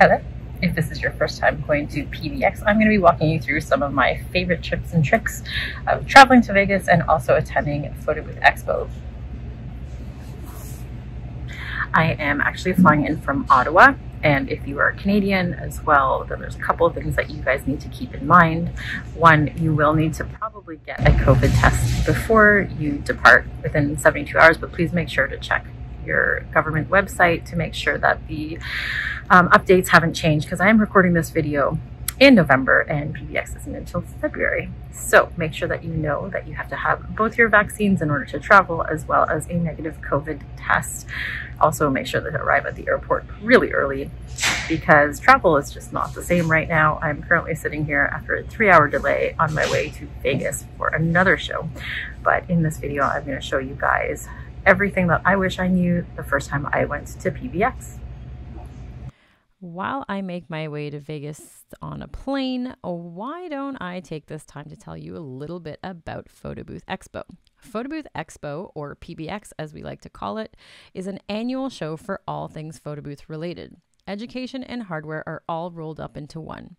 Hello. If this is your first time going to PBX, I'm going to be walking you through some of my favorite tips and tricks of traveling to Vegas and also attending Photo Booth Expo. I am actually flying in from Ottawa and if you are Canadian as well, then there's a couple of things that you guys need to keep in mind. One, you will need to probably get a COVID test before you depart within 72 hours, but please make sure to check your government website to make sure that the um, updates haven't changed because I am recording this video in November and PBX isn't until February. So make sure that you know that you have to have both your vaccines in order to travel as well as a negative COVID test. Also make sure that you arrive at the airport really early because travel is just not the same right now. I'm currently sitting here after a three hour delay on my way to Vegas for another show. But in this video, I'm gonna show you guys everything that I wish I knew the first time I went to PBX. While I make my way to Vegas on a plane, why don't I take this time to tell you a little bit about Photo Booth Expo? Photo Booth Expo, or PBX as we like to call it, is an annual show for all things photo booth related. Education and hardware are all rolled up into one.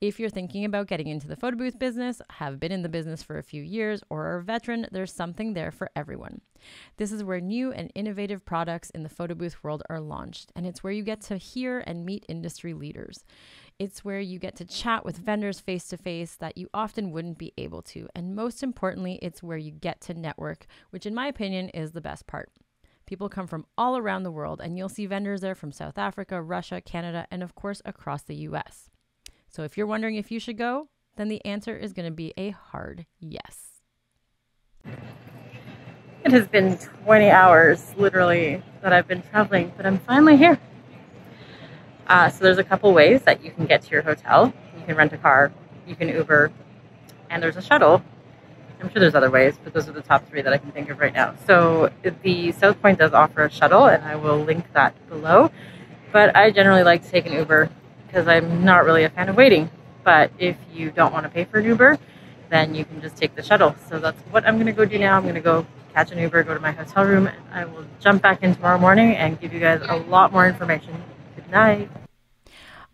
If you're thinking about getting into the photo booth business, have been in the business for a few years, or are a veteran, there's something there for everyone. This is where new and innovative products in the photo booth world are launched, and it's where you get to hear and meet industry leaders. It's where you get to chat with vendors face to face that you often wouldn't be able to. And most importantly, it's where you get to network, which, in my opinion, is the best part. People come from all around the world, and you'll see vendors there from South Africa, Russia, Canada, and of course across the US. So if you're wondering if you should go, then the answer is going to be a hard yes. It has been 20 hours, literally, that I've been traveling, but I'm finally here. Uh, so there's a couple ways that you can get to your hotel. You can rent a car, you can Uber, and there's a shuttle I'm sure there's other ways, but those are the top three that I can think of right now. So the South Point does offer a shuttle, and I will link that below. But I generally like to take an Uber because I'm not really a fan of waiting. But if you don't want to pay for an Uber, then you can just take the shuttle. So that's what I'm going to go do now. I'm going to go catch an Uber, go to my hotel room. And I will jump back in tomorrow morning and give you guys a lot more information. Good night.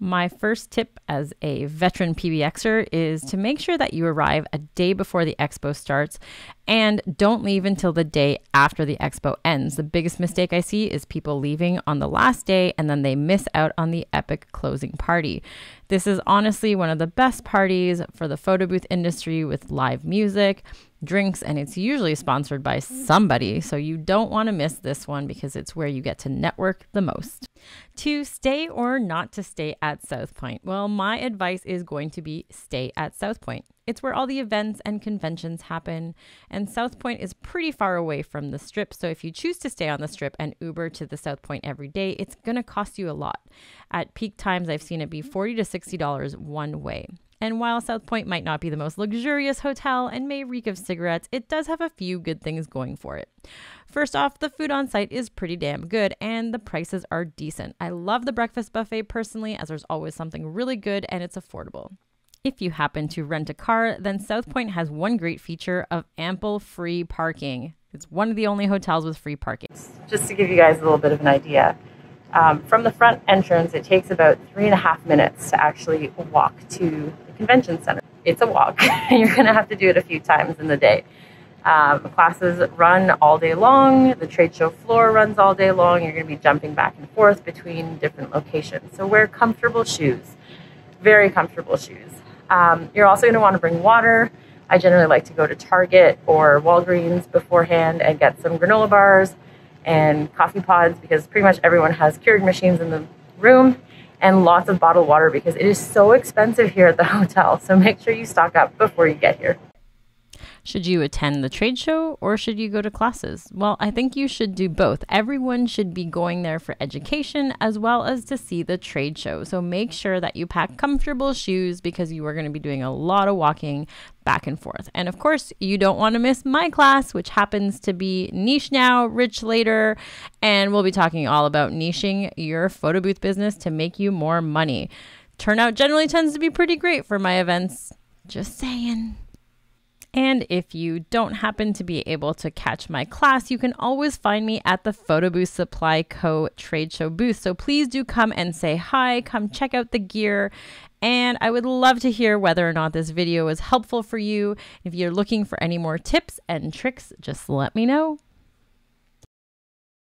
My first tip as a veteran PBXer is to make sure that you arrive a day before the expo starts and don't leave until the day after the expo ends. The biggest mistake I see is people leaving on the last day and then they miss out on the epic closing party. This is honestly one of the best parties for the photo booth industry with live music, drinks, and it's usually sponsored by somebody. So you don't want to miss this one because it's where you get to network the most. To stay or not to stay at South Point? Well, my advice is going to be stay at South Point. It's where all the events and conventions happen, and South Point is pretty far away from the strip. So if you choose to stay on the strip and Uber to the South Point every day, it's going to cost you a lot. At peak times, I've seen it be 40 to $60 one way. And while South Point might not be the most luxurious hotel and may reek of cigarettes, it does have a few good things going for it. First off, the food on site is pretty damn good and the prices are decent. I love the breakfast buffet personally, as there's always something really good and it's affordable. If you happen to rent a car, then South Point has one great feature of ample free parking. It's one of the only hotels with free parking. Just to give you guys a little bit of an idea, um, from the front entrance, it takes about three and a half minutes to actually walk to convention center. It's a walk. You're going to have to do it a few times in the day. Um, classes run all day long. The trade show floor runs all day long. You're going to be jumping back and forth between different locations. So wear comfortable shoes, very comfortable shoes. Um, you're also going to want to bring water. I generally like to go to Target or Walgreens beforehand and get some granola bars and coffee pods because pretty much everyone has Keurig machines in the room and lots of bottled water because it is so expensive here at the hotel. So make sure you stock up before you get here. Should you attend the trade show or should you go to classes? Well, I think you should do both. Everyone should be going there for education as well as to see the trade show. So make sure that you pack comfortable shoes because you are going to be doing a lot of walking back and forth. And of course, you don't want to miss my class, which happens to be Niche Now, Rich Later. And we'll be talking all about niching your photo booth business to make you more money. Turnout generally tends to be pretty great for my events. Just saying. And if you don't happen to be able to catch my class, you can always find me at the Photo Booth Supply Co. trade show booth. So please do come and say hi, come check out the gear. And I would love to hear whether or not this video was helpful for you. If you're looking for any more tips and tricks, just let me know.